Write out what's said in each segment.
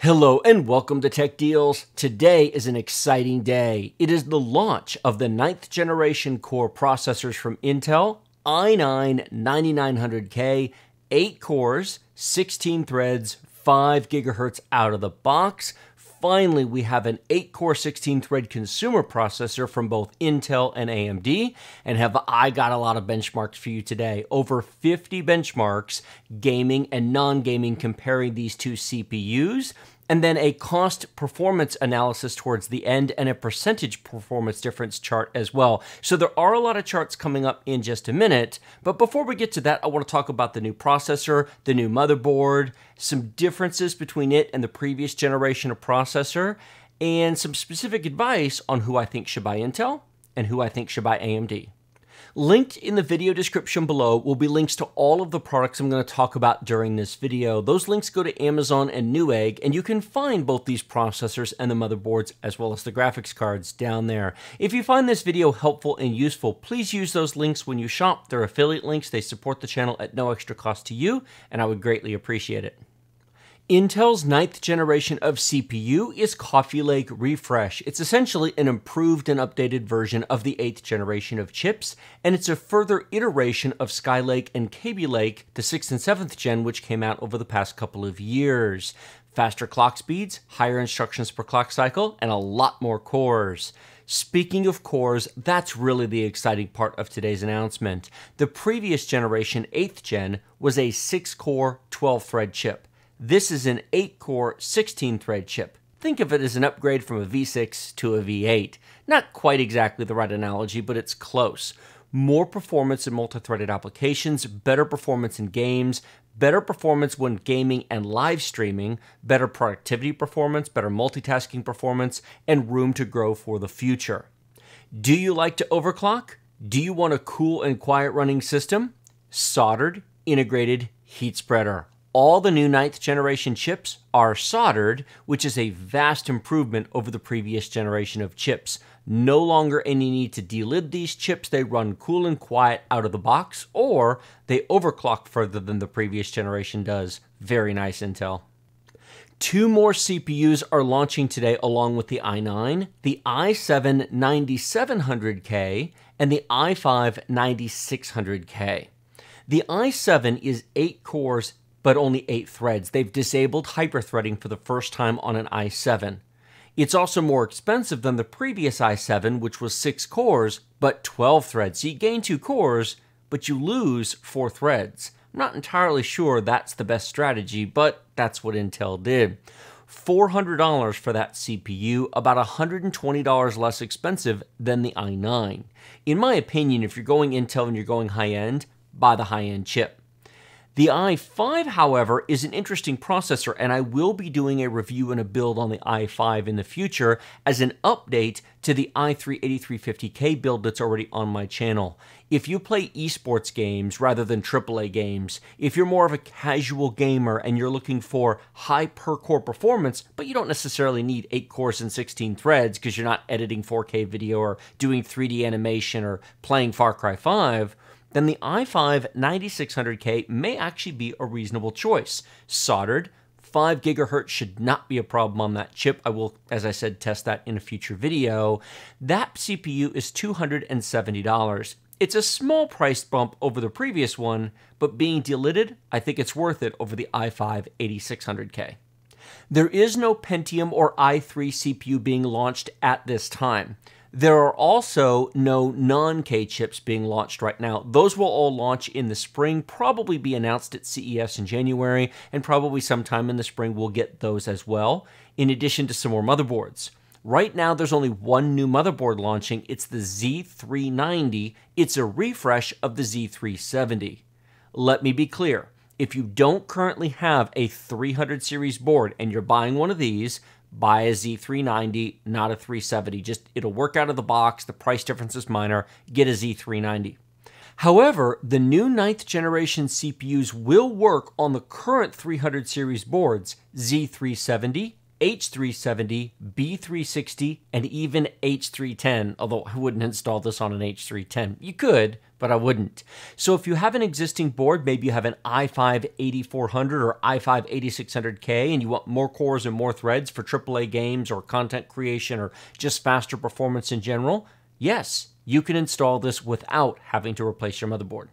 Hello and welcome to Tech Deals. Today is an exciting day. It is the launch of the ninth generation core processors from Intel i9 9900K, 8 cores, 16 threads, 5 gigahertz out of the box. Finally, we have an 8 core 16 thread consumer processor from both Intel and AMD. And have I got a lot of benchmarks for you today? Over 50 benchmarks, gaming and non gaming, comparing these two CPUs and then a cost performance analysis towards the end and a percentage performance difference chart as well. So there are a lot of charts coming up in just a minute, but before we get to that, I want to talk about the new processor, the new motherboard, some differences between it and the previous generation of processor, and some specific advice on who I think should buy Intel and who I think should buy AMD. Linked in the video description below will be links to all of the products I'm going to talk about during this video. Those links go to Amazon and Newegg, and you can find both these processors and the motherboards as well as the graphics cards down there. If you find this video helpful and useful, please use those links when you shop. They're affiliate links. They support the channel at no extra cost to you, and I would greatly appreciate it. Intel's ninth generation of CPU is Coffee Lake Refresh. It's essentially an improved and updated version of the eighth generation of chips, and it's a further iteration of Skylake and Kaby Lake, the sixth and seventh gen, which came out over the past couple of years. Faster clock speeds, higher instructions per clock cycle, and a lot more cores. Speaking of cores, that's really the exciting part of today's announcement. The previous generation, 8th gen, was a 6 core, 12 thread chip. This is an 8 core, 16 thread chip. Think of it as an upgrade from a V6 to a V8. Not quite exactly the right analogy, but it's close. More performance in multi threaded applications, better performance in games, better performance when gaming and live streaming, better productivity performance, better multitasking performance, and room to grow for the future. Do you like to overclock? Do you want a cool and quiet running system? Soldered, integrated heat spreader all the new ninth generation chips are soldered, which is a vast improvement over the previous generation of chips. No longer any need to delid these chips, they run cool and quiet out of the box, or they overclock further than the previous generation does. Very nice Intel. Two more CPUs are launching today along with the i9, the i7 9700K and the i5 9600K. The i7 is 8 cores, but only 8 threads. They've disabled hyperthreading for the first time on an i7. It's also more expensive than the previous i7, which was 6 cores, but 12 threads. So you gain 2 cores, but you lose 4 threads. I'm not entirely sure that's the best strategy, but that's what Intel did. $400 for that CPU, about $120 less expensive than the i9. In my opinion, if you're going Intel and you're going high end, buy the high end chip. The i5, however, is an interesting processor, and I will be doing a review and a build on the i5 in the future as an update to the i3 8350K build that's already on my channel. If you play esports games rather than AAA games, if you're more of a casual gamer and you're looking for high per core performance, but you don't necessarily need 8 cores and 16 threads because you're not editing 4K video or doing 3D animation or playing Far Cry 5, then the i5 9600K may actually be a reasonable choice. Soldered, 5 gigahertz should not be a problem on that chip. I will, as I said, test that in a future video. That CPU is $270. It's a small price bump over the previous one, but being delidded, I think it's worth it over the i5 8600K. There is no Pentium or i3 CPU being launched at this time. There are also no non K chips being launched right now. Those will all launch in the spring, probably be announced at CES in January, and probably sometime in the spring we'll get those as well, in addition to some more motherboards. Right now, there's only one new motherboard launching. It's the Z390. It's a refresh of the Z370. Let me be clear if you don't currently have a 300 series board and you're buying one of these, buy a Z390, not a 370. Just it'll work out of the box. The price difference is minor. Get a Z390. However, the new ninth generation CPUs will work on the current 300 series boards Z370 H370, B360, and even H310, although I wouldn't install this on an H310. You could, but I wouldn't. So if you have an existing board, maybe you have an i5 8400 or i5 8600K and you want more cores and more threads for AAA games or content creation or just faster performance in general, yes, you can install this without having to replace your motherboard.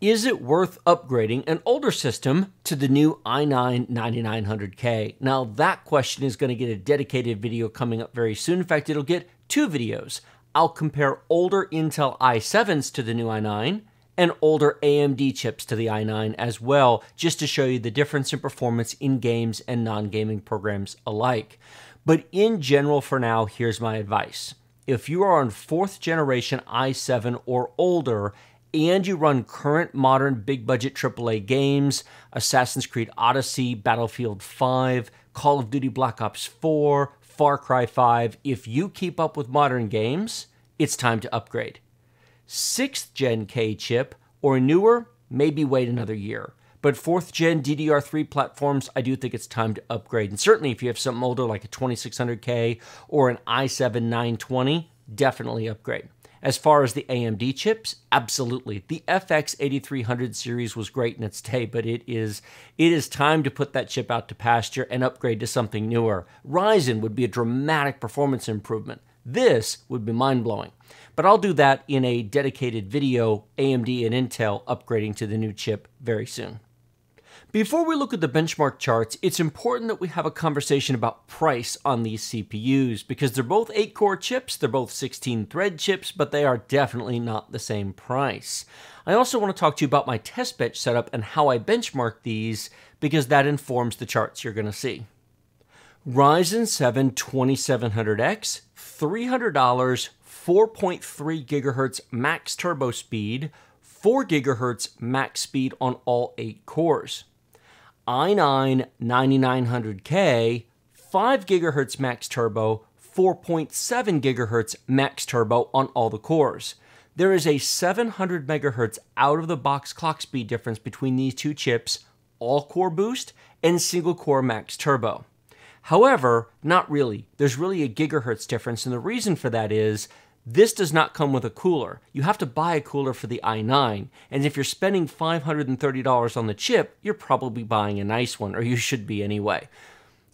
Is it worth upgrading an older system to the new i9 9900K? Now, that question is going to get a dedicated video coming up very soon. In fact, it'll get two videos. I'll compare older Intel i7s to the new i9 and older AMD chips to the i9 as well, just to show you the difference in performance in games and non gaming programs alike. But in general, for now, here's my advice. If you are on fourth generation i7 or older, and you run current modern big budget AAA games, Assassin's Creed Odyssey, Battlefield 5, Call of Duty Black Ops 4, Far Cry 5, if you keep up with modern games, it's time to upgrade. 6th gen K chip or newer, maybe wait another year. But 4th gen DDR3 platforms, I do think it's time to upgrade. And certainly if you have something older like a 2600K or an i7 920, definitely upgrade. As far as the AMD chips, absolutely. The FX 8300 series was great in its day, but it is it is time to put that chip out to pasture and upgrade to something newer. Ryzen would be a dramatic performance improvement. This would be mind-blowing. But I'll do that in a dedicated video, AMD and Intel upgrading to the new chip very soon. Before we look at the benchmark charts, it's important that we have a conversation about price on these CPUs because they're both 8 core chips, they're both 16 thread chips, but they are definitely not the same price. I also want to talk to you about my test bench setup and how I benchmark these because that informs the charts you're going to see. Ryzen 7 2700X, $300, 4.3 gigahertz max turbo speed, 4 gigahertz max speed on all 8 cores i9 9900K, 5 gigahertz max turbo, 4.7 gigahertz max turbo on all the cores. There is a 700 megahertz out of the box clock speed difference between these two chips, all core boost and single core max turbo. However, not really. There's really a gigahertz difference, and the reason for that is this does not come with a cooler. You have to buy a cooler for the i9, and if you're spending $530 on the chip, you're probably buying a nice one, or you should be anyway.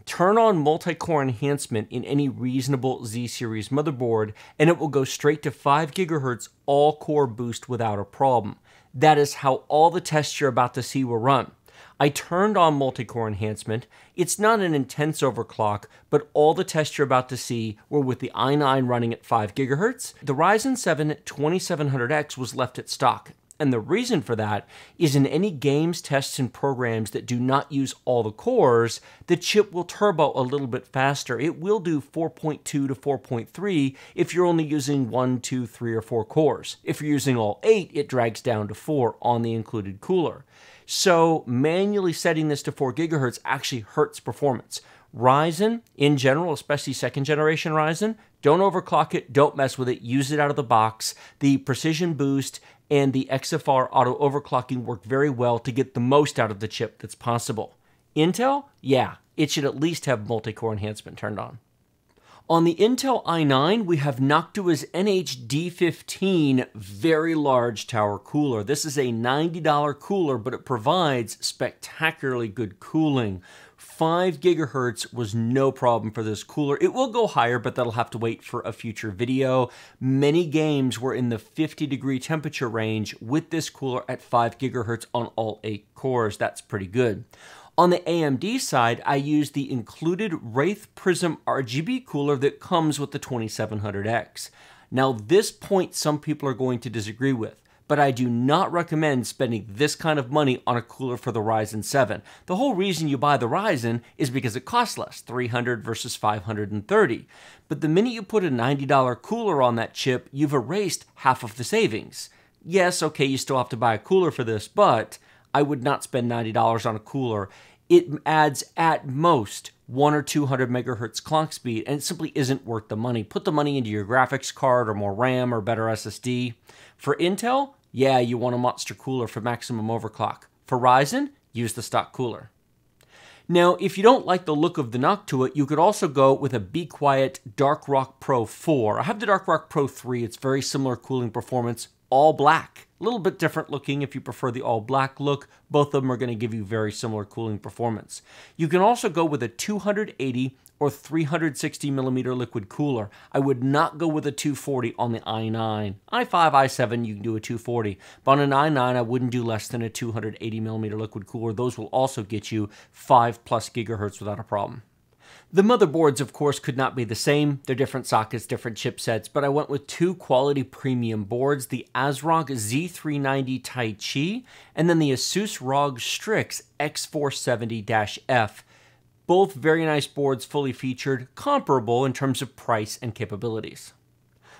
Turn on multi-core enhancement in any reasonable Z-series motherboard, and it will go straight to 5 GHz all-core boost without a problem. That is how all the tests you're about to see will run. I turned on multi-core enhancement. It's not an intense overclock, but all the tests you're about to see were with the i9 running at 5 GHz. The Ryzen 7 2700X was left at stock. And the reason for that is in any games, tests, and programs that do not use all the cores, the chip will turbo a little bit faster. It will do 4.2 to 4.3 if you're only using 1, 2, 3, or 4 cores. If you're using all 8, it drags down to 4 on the included cooler. So manually setting this to 4 gigahertz actually hurts performance. Ryzen, in general, especially second generation Ryzen, don't overclock it, don't mess with it, use it out of the box. The precision boost and the XFR auto overclocking work very well to get the most out of the chip that's possible. Intel, yeah, it should at least have multi core enhancement turned on. On the Intel i9, we have Noctua's NH-D15 very large tower cooler. This is a $90 cooler, but it provides spectacularly good cooling. 5 gigahertz was no problem for this cooler. It will go higher, but that'll have to wait for a future video. Many games were in the 50 degree temperature range with this cooler at 5 gigahertz on all 8 cores. That's pretty good. On the AMD side, I use the included Wraith Prism RGB cooler that comes with the 2700X. Now, this point some people are going to disagree with, but I do not recommend spending this kind of money on a cooler for the Ryzen 7. The whole reason you buy the Ryzen is because it costs less, 300 versus 530. But the minute you put a $90 cooler on that chip, you've erased half of the savings. Yes, okay, you still have to buy a cooler for this, but I would not spend $90 on a cooler. It adds at most one or 200 megahertz clock speed, and it simply isn't worth the money. Put the money into your graphics card or more RAM or better SSD. For Intel, yeah, you want a monster cooler for maximum overclock. For Ryzen, use the stock cooler. Now, if you don't like the look of the Noctua, you could also go with a Be Quiet Dark Rock Pro 4. I have the Dark Rock Pro 3. It's very similar cooling performance, all black. A little bit different looking if you prefer the all black look. Both of them are going to give you very similar cooling performance. You can also go with a 280 or 360 millimeter liquid cooler. I would not go with a 240 on the i9. i5, i7, you can do a 240, but on an i9, I wouldn't do less than a 280 millimeter liquid cooler. Those will also get you 5 plus gigahertz without a problem. The motherboards, of course, could not be the same. They're different sockets, different chipsets, but I went with two quality premium boards the ASRock Z390 Taichi and then the Asus ROG Strix X470 F. Both very nice boards, fully featured, comparable in terms of price and capabilities.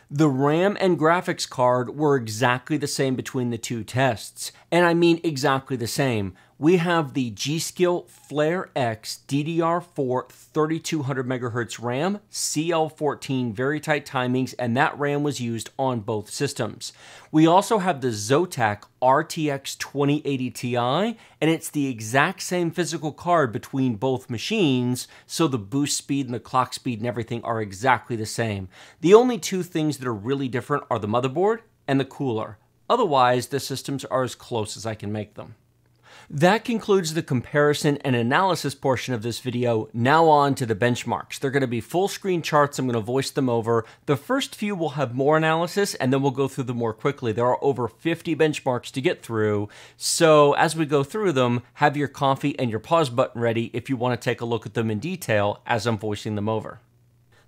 The RAM and graphics card were exactly the same between the two tests, and I mean exactly the same we have the G.Skill Flare X DDR4 3200 MHz RAM, CL14 very tight timings, and that RAM was used on both systems. We also have the Zotac RTX 2080 Ti, and it's the exact same physical card between both machines, so the boost speed and the clock speed and everything are exactly the same. The only two things that are really different are the motherboard and the cooler. Otherwise, the systems are as close as I can make them. That concludes the comparison and analysis portion of this video. Now on to the benchmarks. They're going to be full screen charts. I'm going to voice them over. The first few will have more analysis and then we'll go through them more quickly. There are over 50 benchmarks to get through. So as we go through them, have your coffee and your pause button ready if you want to take a look at them in detail as I'm voicing them over.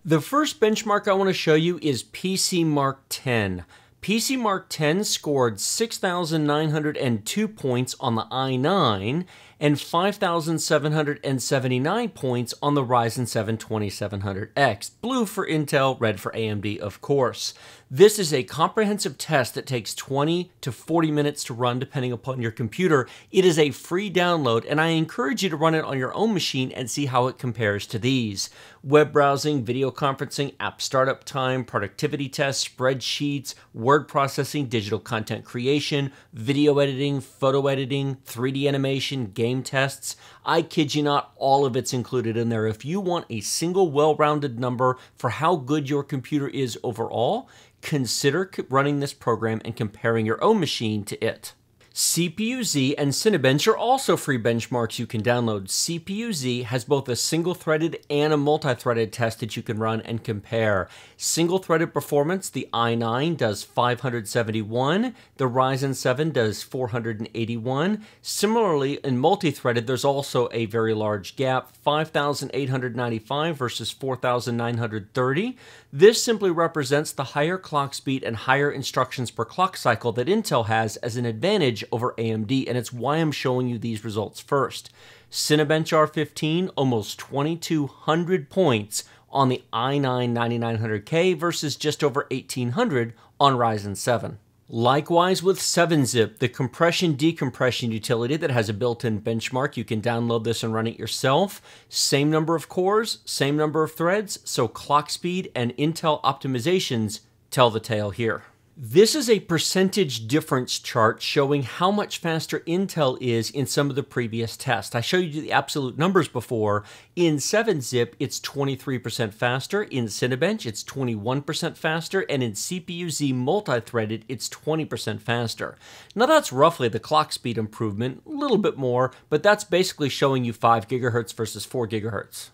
The first benchmark I want to show you is PC Mark 10. PC Mark 10 scored 6,902 points on the i9 and 5,779 points on the Ryzen 7 2700X. Blue for Intel, red for AMD, of course. This is a comprehensive test that takes 20 to 40 minutes to run depending upon your computer. It is a free download and I encourage you to run it on your own machine and see how it compares to these. Web browsing, video conferencing, app startup time, productivity tests, spreadsheets, word processing, digital content creation, video editing, photo editing, 3D animation, game tests. I kid you not, all of it's included in there. If you want a single well-rounded number for how good your computer is overall, consider running this program and comparing your own machine to it. CPU-Z and Cinebench are also free benchmarks you can download. CPU-Z has both a single-threaded and a multi-threaded test that you can run and compare. Single-threaded performance, the i9 does 571, the Ryzen 7 does 481. Similarly, in multi-threaded, there's also a very large gap, 5,895 versus 4,930. This simply represents the higher clock speed and higher instructions per clock cycle that Intel has as an advantage over AMD, and it's why I'm showing you these results first. Cinebench R15, almost 2,200 points on the i9 9900K versus just over 1,800 on Ryzen 7. Likewise with 7-Zip, the compression decompression utility that has a built-in benchmark. You can download this and run it yourself. Same number of cores, same number of threads, so clock speed and Intel optimizations tell the tale here. This is a percentage difference chart showing how much faster Intel is in some of the previous tests. I showed you the absolute numbers before. In 7-Zip, it's 23% faster. In Cinebench, it's 21% faster. And in CPU-Z multi-threaded, it's 20% faster. Now that's roughly the clock speed improvement, a little bit more, but that's basically showing you 5 gigahertz versus 4 gigahertz.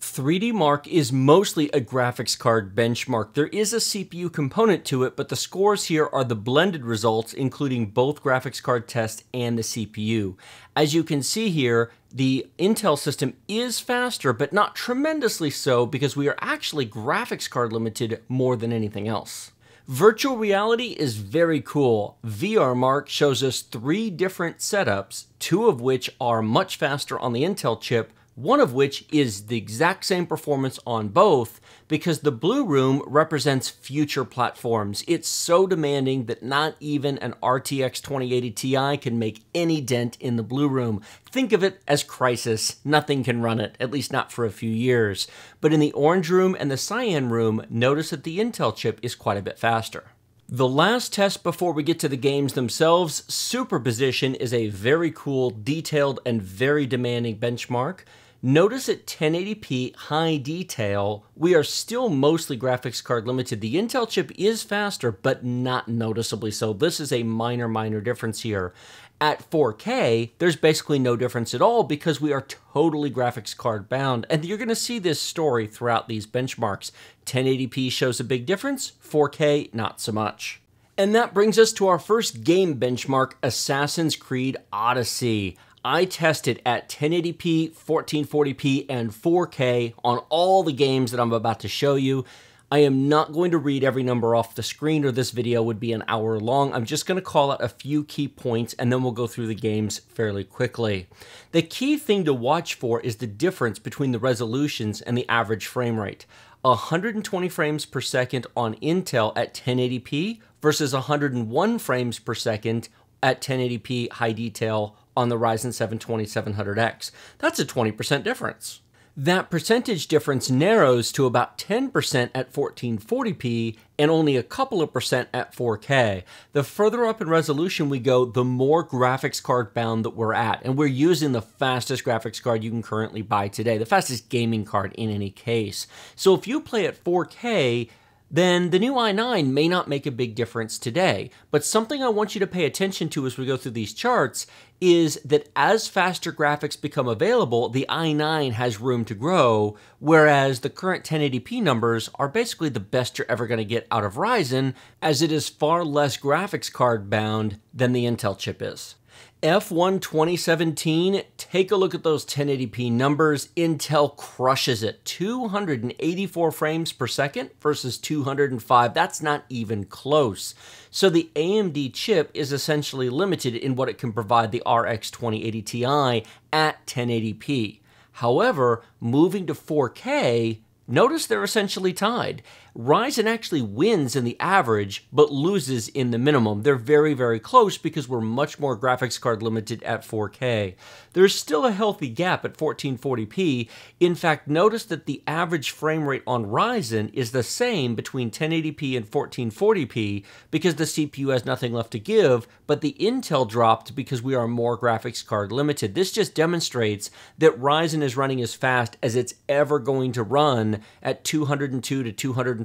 3D Mark is mostly a graphics card benchmark. There is a CPU component to it, but the scores here are the blended results, including both graphics card test and the CPU. As you can see here, the Intel system is faster, but not tremendously so because we are actually graphics card limited more than anything else. Virtual reality is very cool. VR Mark shows us three different setups, two of which are much faster on the Intel chip, one of which is the exact same performance on both because the Blue Room represents future platforms. It's so demanding that not even an RTX 2080 Ti can make any dent in the Blue Room. Think of it as Crysis. Nothing can run it, at least not for a few years. But in the Orange Room and the Cyan Room, notice that the Intel chip is quite a bit faster. The last test before we get to the games themselves, Superposition is a very cool, detailed, and very demanding benchmark. Notice at 1080p high detail, we are still mostly graphics card limited. The Intel chip is faster, but not noticeably so. This is a minor, minor difference here. At 4K, there's basically no difference at all because we are totally graphics card bound. And you're going to see this story throughout these benchmarks. 1080p shows a big difference, 4K, not so much. And that brings us to our first game benchmark, Assassin's Creed Odyssey. I tested at 1080p, 1440p, and 4K on all the games that I'm about to show you. I am not going to read every number off the screen or this video would be an hour long. I'm just going to call out a few key points and then we'll go through the games fairly quickly. The key thing to watch for is the difference between the resolutions and the average frame rate. 120 frames per second on Intel at 1080p versus 101 frames per second at 1080p high detail on the Ryzen 7 2700X. That's a 20% difference. That percentage difference narrows to about 10% at 1440p and only a couple of percent at 4K. The further up in resolution we go, the more graphics card bound that we're at. And we're using the fastest graphics card you can currently buy today, the fastest gaming card in any case. So if you play at 4K, then the new i9 may not make a big difference today. But something I want you to pay attention to as we go through these charts is that as faster graphics become available, the i9 has room to grow, whereas the current 1080p numbers are basically the best you're ever going to get out of Ryzen, as it is far less graphics card bound than the Intel chip is. F1 2017, take a look at those 1080p numbers. Intel crushes it. 284 frames per second versus 205. That's not even close. So the AMD chip is essentially limited in what it can provide the RX 2080 Ti at 1080p. However, moving to 4K, Notice they're essentially tied. Ryzen actually wins in the average, but loses in the minimum. They're very, very close because we're much more graphics card limited at 4K. There's still a healthy gap at 1440p. In fact, notice that the average frame rate on Ryzen is the same between 1080p and 1440p because the CPU has nothing left to give, but the Intel dropped because we are more graphics card limited. This just demonstrates that Ryzen is running as fast as it's ever going to run at 202 to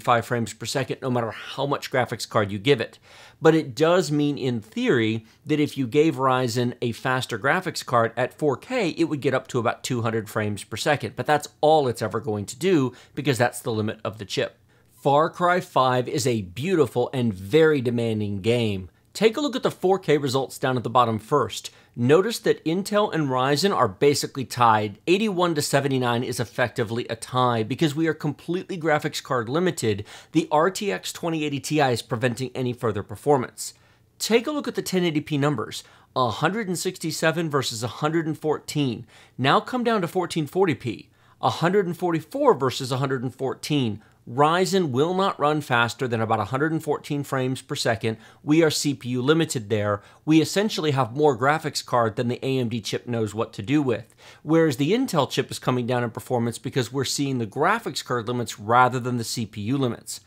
205 frames per second, no matter how much graphics card you give it. But it does mean, in theory, that if you gave Ryzen a faster graphics card at 4K, it would get up to about 200 frames per second. But that's all it's ever going to do because that's the limit of the chip. Far Cry 5 is a beautiful and very demanding game. Take a look at the 4K results down at the bottom first. Notice that Intel and Ryzen are basically tied. 81 to 79 is effectively a tie because we are completely graphics card limited. The RTX 2080 Ti is preventing any further performance. Take a look at the 1080p numbers. 167 versus 114. Now come down to 1440p. 144 versus 114. Ryzen will not run faster than about 114 frames per second. We are CPU limited there. We essentially have more graphics card than the AMD chip knows what to do with. Whereas the Intel chip is coming down in performance because we're seeing the graphics card limits rather than the CPU limits.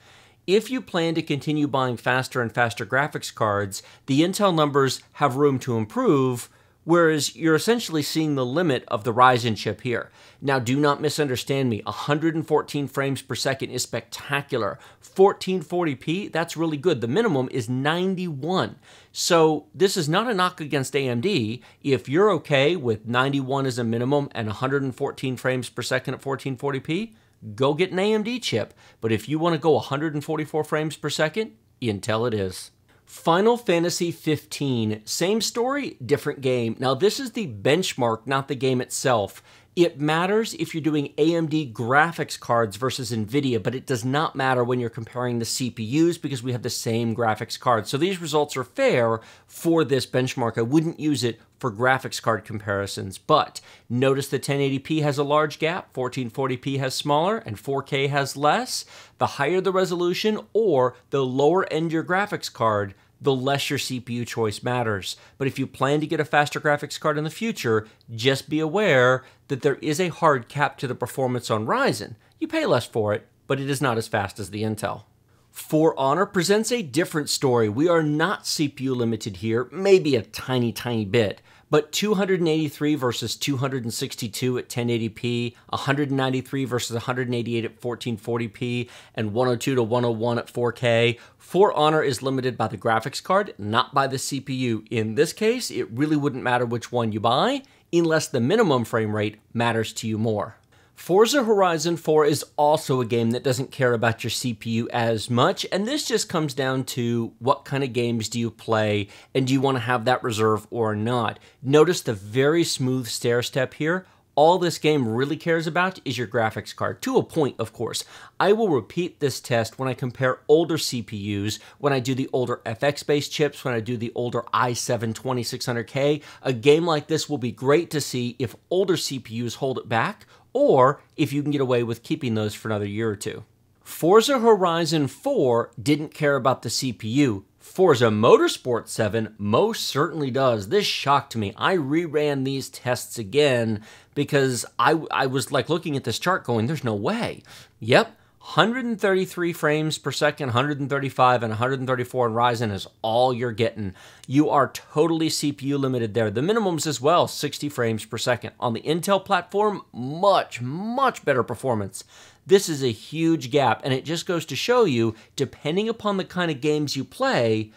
If you plan to continue buying faster and faster graphics cards, the Intel numbers have room to improve, whereas you're essentially seeing the limit of the Ryzen chip here. Now, do not misunderstand me. 114 frames per second is spectacular. 1440p, that's really good. The minimum is 91. So this is not a knock against AMD. If you're okay with 91 as a minimum and 114 frames per second at 1440p, go get an AMD chip. But if you want to go 144 frames per second, Intel it is. Final Fantasy 15, same story, different game. Now, this is the benchmark, not the game itself. It matters if you're doing AMD graphics cards versus NVIDIA, but it does not matter when you're comparing the CPUs because we have the same graphics cards. So these results are fair for this benchmark. I wouldn't use it for graphics card comparisons, but notice the 1080p has a large gap, 1440p has smaller, and 4K has less. The higher the resolution or the lower end your graphics card, the less your CPU choice matters. But if you plan to get a faster graphics card in the future, just be aware that there is a hard cap to the performance on Ryzen. You pay less for it, but it is not as fast as the Intel. For Honor presents a different story. We are not CPU limited here, maybe a tiny, tiny bit, but 283 versus 262 at 1080p, 193 versus 188 at 1440p, and 102 to 101 at 4K. For Honor is limited by the graphics card, not by the CPU. In this case, it really wouldn't matter which one you buy, unless the minimum frame rate matters to you more. Forza Horizon 4 is also a game that doesn't care about your CPU as much, and this just comes down to what kind of games do you play and do you want to have that reserve or not. Notice the very smooth stair step here. All this game really cares about is your graphics card, to a point, of course. I will repeat this test when I compare older CPUs, when I do the older FX based chips, when I do the older i7 2600K. A game like this will be great to see if older CPUs hold it back or if you can get away with keeping those for another year or two. Forza Horizon 4 didn't care about the CPU. Forza Motorsport 7 most certainly does. This shocked me. I reran these tests again because I, I was like looking at this chart going, there's no way. Yep, 133 frames per second, 135 and 134 in Ryzen is all you're getting. You are totally CPU limited there. The minimums as well, 60 frames per second. On the Intel platform, much, much better performance. This is a huge gap, and it just goes to show you, depending upon the kind of games you play,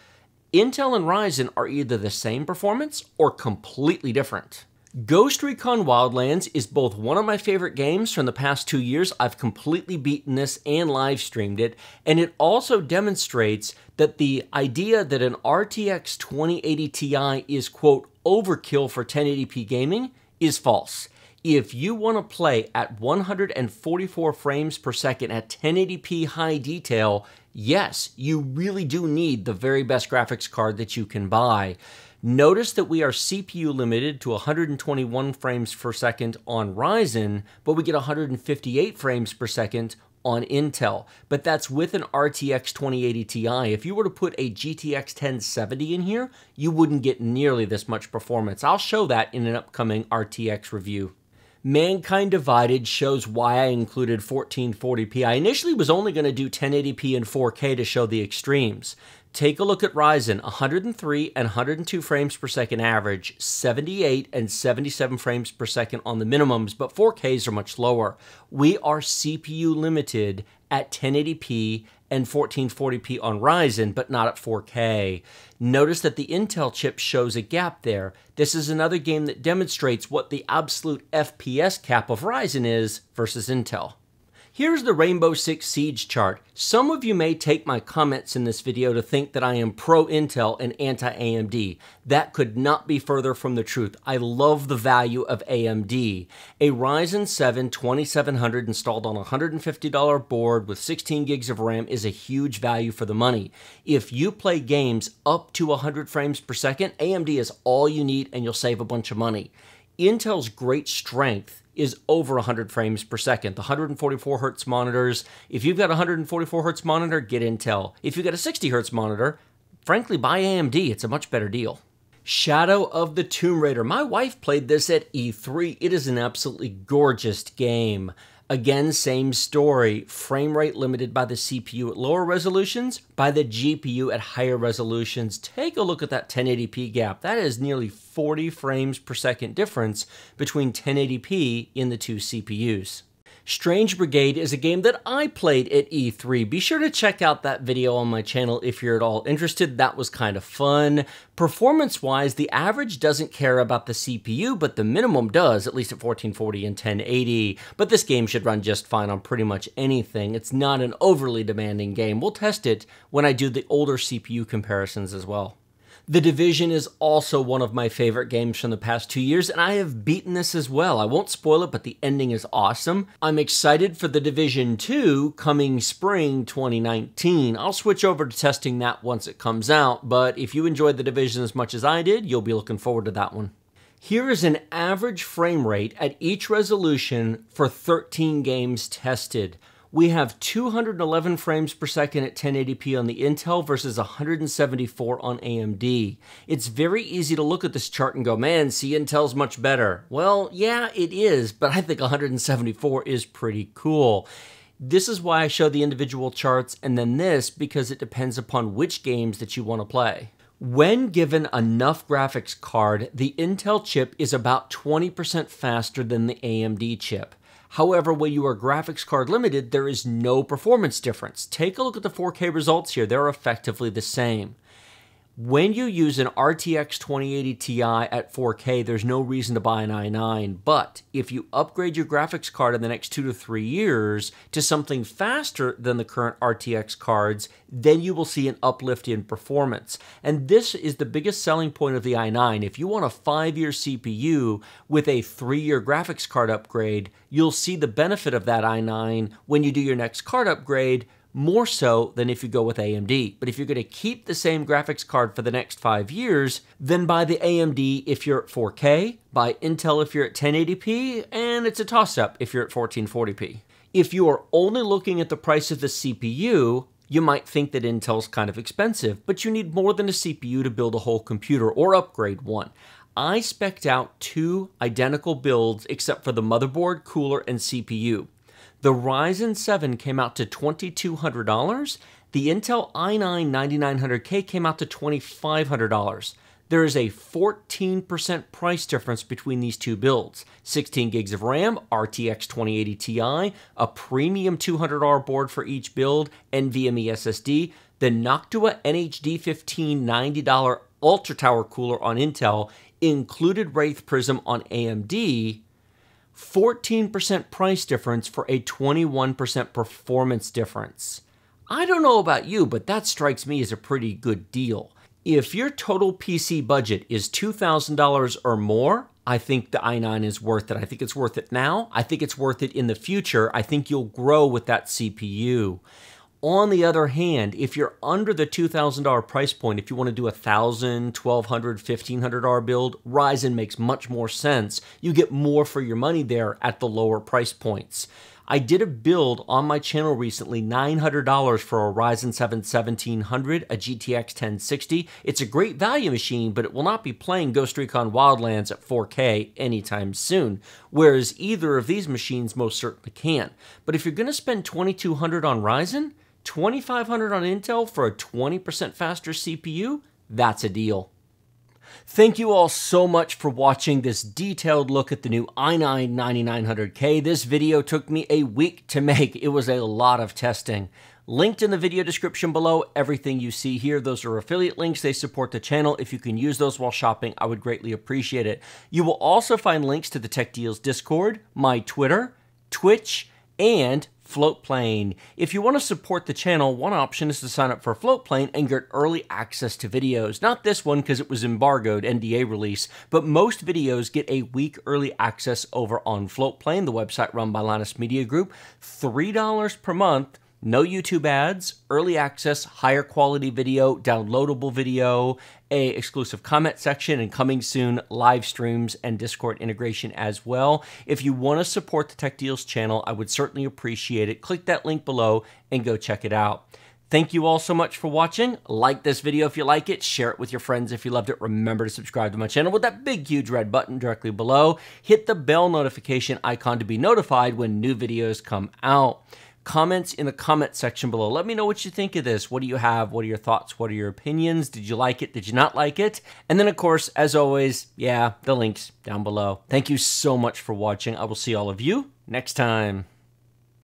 Intel and Ryzen are either the same performance or completely different. Ghost Recon Wildlands is both one of my favorite games from the past two years. I've completely beaten this and live streamed it, and it also demonstrates that the idea that an RTX 2080 Ti is, quote, overkill for 1080p gaming is false. If you want to play at 144 frames per second at 1080p high detail, yes, you really do need the very best graphics card that you can buy. Notice that we are CPU limited to 121 frames per second on Ryzen, but we get 158 frames per second on Intel, but that's with an RTX 2080 Ti. If you were to put a GTX 1070 in here, you wouldn't get nearly this much performance. I'll show that in an upcoming RTX review. Mankind Divided shows why I included 1440p. I initially was only going to do 1080p and 4K to show the extremes. Take a look at Ryzen 103 and 102 frames per second average, 78 and 77 frames per second on the minimums, but 4Ks are much lower. We are CPU limited at 1080p and 1440p on Ryzen, but not at 4K. Notice that the Intel chip shows a gap there. This is another game that demonstrates what the absolute FPS cap of Ryzen is versus Intel. Here's the Rainbow Six Siege chart. Some of you may take my comments in this video to think that I am pro-Intel and anti-AMD. That could not be further from the truth. I love the value of AMD. A Ryzen 7 2700 installed on a $150 board with 16 gigs of RAM is a huge value for the money. If you play games up to 100 frames per second, AMD is all you need and you'll save a bunch of money. Intel's great strength is over 100 frames per second. The 144 hertz monitors, if you've got a 144 hertz monitor, get Intel. If you've got a 60 hertz monitor, frankly, buy AMD. It's a much better deal. Shadow of the Tomb Raider. My wife played this at E3. It is an absolutely gorgeous game. Again, same story. Frame rate limited by the CPU at lower resolutions, by the GPU at higher resolutions. Take a look at that 1080p gap. That is nearly 40 frames per second difference between 1080p in the two CPUs. Strange Brigade is a game that I played at E3. Be sure to check out that video on my channel if you're at all interested. That was kind of fun. Performance-wise, the average doesn't care about the CPU, but the minimum does, at least at 1440 and 1080. But this game should run just fine on pretty much anything. It's not an overly demanding game. We'll test it when I do the older CPU comparisons as well. The Division is also one of my favorite games from the past two years, and I have beaten this as well. I won't spoil it, but the ending is awesome. I'm excited for The Division 2 coming spring 2019. I'll switch over to testing that once it comes out, but if you enjoyed The Division as much as I did, you'll be looking forward to that one. Here is an average frame rate at each resolution for 13 games tested we have 211 frames per second at 1080p on the Intel versus 174 on AMD. It's very easy to look at this chart and go, man, see, Intel's much better. Well, yeah, it is, but I think 174 is pretty cool. This is why I show the individual charts and then this because it depends upon which games that you want to play. When given enough graphics card, the Intel chip is about 20% faster than the AMD chip. However, when you are graphics card limited, there is no performance difference. Take a look at the 4K results here, they're effectively the same. When you use an RTX 2080 Ti at 4K, there's no reason to buy an i9. But if you upgrade your graphics card in the next two to three years to something faster than the current RTX cards, then you will see an uplift in performance. And this is the biggest selling point of the i9. If you want a five year CPU with a three year graphics card upgrade, you'll see the benefit of that i9 when you do your next card upgrade more so than if you go with AMD. But if you're going to keep the same graphics card for the next five years, then buy the AMD if you're at 4K, buy Intel if you're at 1080p, and it's a toss up if you're at 1440p. If you are only looking at the price of the CPU, you might think that Intel's kind of expensive, but you need more than a CPU to build a whole computer or upgrade one. I specced out two identical builds except for the motherboard, cooler, and CPU. The Ryzen 7 came out to $2,200. The Intel i9 9900K came out to $2,500. There is a 14% price difference between these two builds. 16 gigs of RAM, RTX 2080 Ti, a premium $200 board for each build, NVMe SSD, the Noctua NH-D15 $90 Ultra Tower cooler on Intel, included Wraith Prism on AMD, 14% price difference for a 21% performance difference. I don't know about you, but that strikes me as a pretty good deal. If your total PC budget is $2,000 or more, I think the i9 is worth it. I think it's worth it now. I think it's worth it in the future. I think you'll grow with that CPU. On the other hand, if you're under the $2,000 price point, if you want to do a $1,000, $1,200, $1,500 build, Ryzen makes much more sense. You get more for your money there at the lower price points. I did a build on my channel recently, $900 for a Ryzen 7 1700, a GTX 1060. It's a great value machine, but it will not be playing Ghost Recon Wildlands at 4K anytime soon, whereas either of these machines most certainly can. But if you're going to spend 2,200 on Ryzen, 2500 on Intel for a 20% faster CPU? That's a deal. Thank you all so much for watching this detailed look at the new i9 9900K. This video took me a week to make. It was a lot of testing. Linked in the video description below, everything you see here, those are affiliate links. They support the channel. If you can use those while shopping, I would greatly appreciate it. You will also find links to the Tech Deals Discord, my Twitter, Twitch, and Floatplane. If you want to support the channel, one option is to sign up for Floatplane and get early access to videos. Not this one because it was embargoed, NDA release, but most videos get a week early access over on Floatplane, the website run by Linus Media Group. $3 per month no YouTube ads, early access, higher quality video, downloadable video, a exclusive comment section, and coming soon live streams and Discord integration as well. If you want to support the Tech Deals channel, I would certainly appreciate it. Click that link below and go check it out. Thank you all so much for watching. Like this video if you like it. Share it with your friends if you loved it. Remember to subscribe to my channel with that big, huge red button directly below. Hit the bell notification icon to be notified when new videos come out comments in the comment section below. Let me know what you think of this. What do you have? What are your thoughts? What are your opinions? Did you like it? Did you not like it? And then, of course, as always, yeah, the links down below. Thank you so much for watching. I will see all of you next time.